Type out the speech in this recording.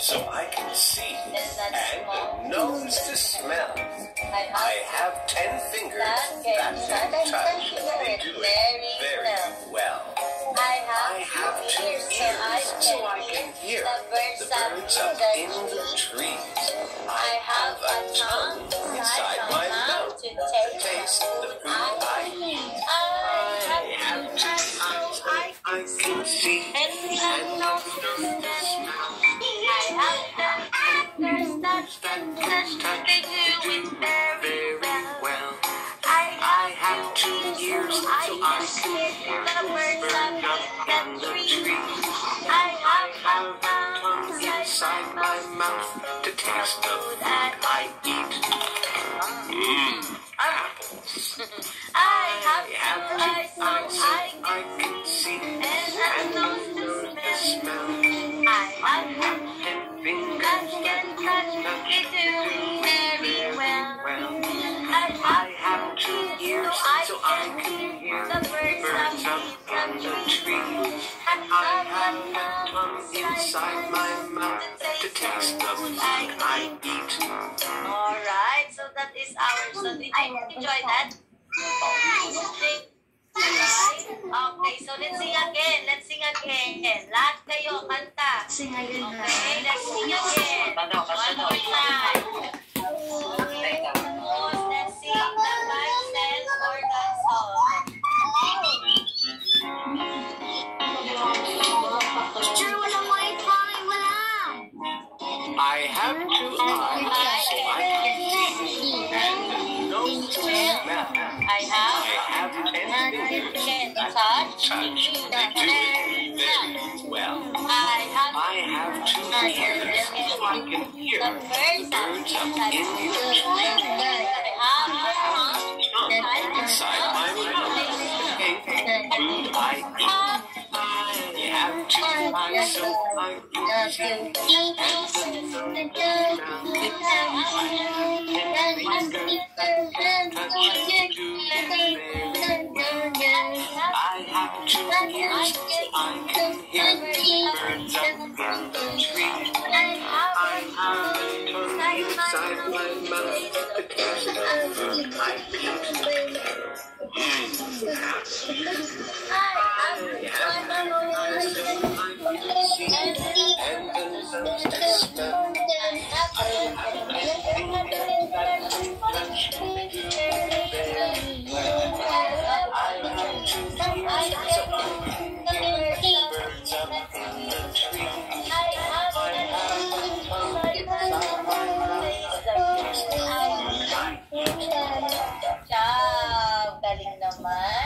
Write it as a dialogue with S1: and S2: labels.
S1: so I can see, and nose to smell.
S2: I have
S1: ten fingers
S2: that can
S1: touch.
S2: They
S1: do it very well.
S2: I have
S1: two
S2: ears so I
S1: ears so I
S2: can
S1: hear
S2: the birds up in the trees. I have a tongue
S1: inside my mouth
S2: to taste
S1: the food I eat.
S2: I have two eyes
S1: eyes
S2: so I
S1: I can see,
S2: and nose to smell. Can touch. They do very well. I
S1: I
S2: have
S1: two ears so I
S2: I
S1: can
S2: hear the birds up in the trees. I have a tongue
S1: inside my mouth to taste the food I eat. Mmm, apples.
S2: I have two eyes so I
S1: I can see,
S2: and a nose to smell. I have
S1: Ten
S2: that
S1: fingers inside my mouth to taste the food I eat.
S2: Alright, so that is did you enjoy that? Okay, so let's sing again. Let's sing again. Lahat kayo, kanta.
S3: Sing again.
S2: Okay, let's sing again. One more time. Okay, tapos let's sing the five sense organ song.
S3: Teacher, walang wifi, wala.
S1: I have two eyes so I can see, and to smell.
S2: I have
S1: I have ten fingers
S2: can touch.
S1: do it very well.
S2: I have
S1: I have two ears I can hear
S2: the birds up
S1: birds up
S2: in
S1: in
S2: the
S1: the
S2: tree.
S1: tree.
S2: I have
S1: inside my mouth the food I eat. I have two eyes so I can see, and a nose to smell. I have ten fingers that can touch. They do it very well. I have two ears I can hear birds up in the tree. Inside my food I taste the food I eat.
S2: Ciao! Galing naman.